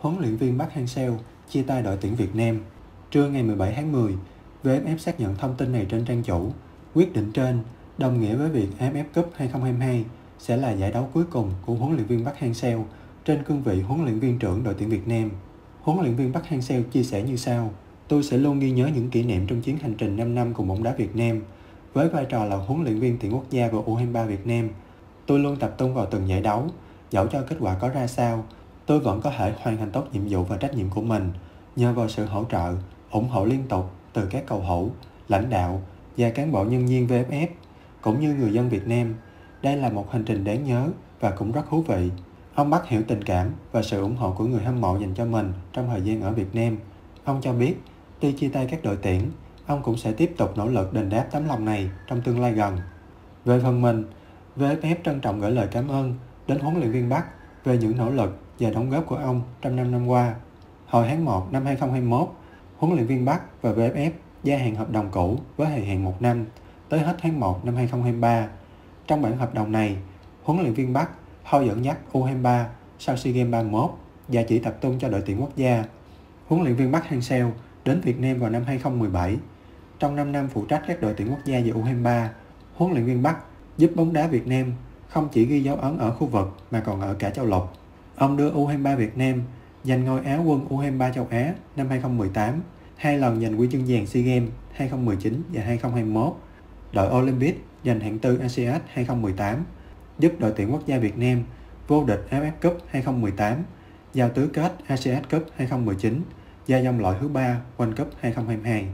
huấn luyện viên Park Hang-seo chia tay đội tuyển Việt Nam. Trưa ngày 17 tháng 10, VFF xác nhận thông tin này trên trang chủ. Quyết định trên đồng nghĩa với việc AFF Cup 2022 sẽ là giải đấu cuối cùng của huấn luyện viên Park Hang-seo trên cương vị huấn luyện viên trưởng đội tuyển Việt Nam. Huấn luyện viên Park Hang-seo chia sẻ như sau: Tôi sẽ luôn ghi nhớ những kỷ niệm trong chuyến hành trình 5 năm cùng bóng đá Việt Nam. Với vai trò là huấn luyện viên tuyển quốc gia của U23 Việt Nam, tôi luôn tập trung vào từng giải đấu, dẫu cho kết quả có ra sao, tôi vẫn có thể hoàn thành tốt nhiệm vụ và trách nhiệm của mình nhờ vào sự hỗ trợ, ủng hộ liên tục từ các cầu thủ, lãnh đạo và cán bộ nhân viên VFF cũng như người dân Việt Nam. Đây là một hành trình đáng nhớ và cũng rất thú vị. Ông bắt hiểu tình cảm và sự ủng hộ của người hâm mộ dành cho mình trong thời gian ở Việt Nam. Ông cho biết, tuy chia tay các đội tuyển, ông cũng sẽ tiếp tục nỗ lực đền đáp tấm lòng này trong tương lai gần. Về phần mình, VFF trân trọng gửi lời cảm ơn đến huấn luyện viên Bắc về những nỗ lực và đóng góp của ông trong 5 năm qua. Hồi tháng 1 năm 2021, huấn luyện viên Bắc và VFF gia hạn hợp đồng cũ với thời hạn 1 năm tới hết tháng 1 năm 2023. Trong bản hợp đồng này, huấn luyện viên Bắc thôi dẫn dắt U23 sau SEA Games 31 và chỉ tập trung cho đội tuyển quốc gia. Huấn luyện viên Bắc Hang-seo đến Việt Nam vào năm 2017. Trong 5 năm phụ trách các đội tuyển quốc gia và U23, huấn luyện viên Bắc giúp bóng đá Việt Nam không chỉ ghi dấu ấn ở khu vực mà còn ở cả châu lục. Ông đưa U23 Việt Nam giành ngôi Á quân U23 châu Á năm 2018, hai lần giành huy chương vàng SEA Games 2019 và 2021, đội Olympic giành hạng tư ASEAN 2018, giúp đội tuyển quốc gia Việt Nam vô địch AFF Cup 2018, giao tứ kết ASEAN Cup 2019 và dòng loại thứ ba World Cup 2022.